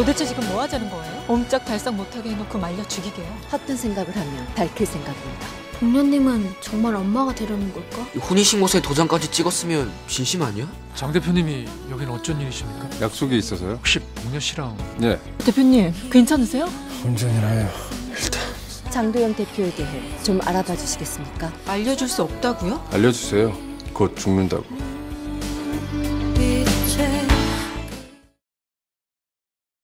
도대체 지금 뭐 하자는 거예요? 옴짝달싹 못하게 해놓고 말려 죽이게요. 헛된 생각을 하면 밝힐 생각입니다. 동료님은 정말 엄마가 되려는 걸까? 혼인신고서에 도장까지 찍었으면 진심 아니야? 장 대표님이 여긴 어쩐 일이십니까? 약속이 있어서요? 혹시 동료 씨랑 네. 대표님, 괜찮으세요? 운전이라요. 일단 장도연 대표에 대해 좀 알아봐 주시겠습니까? 알려줄 수 없다고요? 알려주세요. 곧 죽는다고.